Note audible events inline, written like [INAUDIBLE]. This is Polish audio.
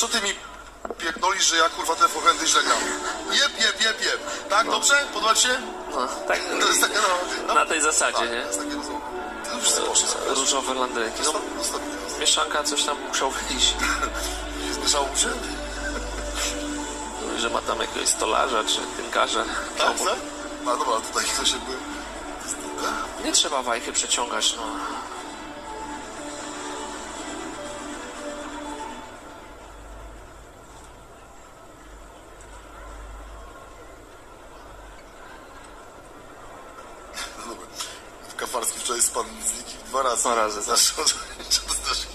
Co ty mi pierdolisz, że ja kurwa te forendy źle gram? Jeb, jeb, jeb, jeb. Tak, dobrze? Podoba ci się? No, tak, To jest takie, no... no na tej zasadzie, tak, nie? to jest takie rozum. Ty już wszyscy poszli sobie. Różowe landrynki. No, No, stabilnie. mieszanka coś tam musiał wyjść, [LAUGHS] Zmieszało mu się? że ma tam jakiegoś stolarza czy tynkarza. Tak, tak? No dobra, tutaj ktoś jakby... Nie trzeba wajchy przeciągać, no. W Kafarski wczoraj spadł z niki dwa razy. Dwa razy, tak. Też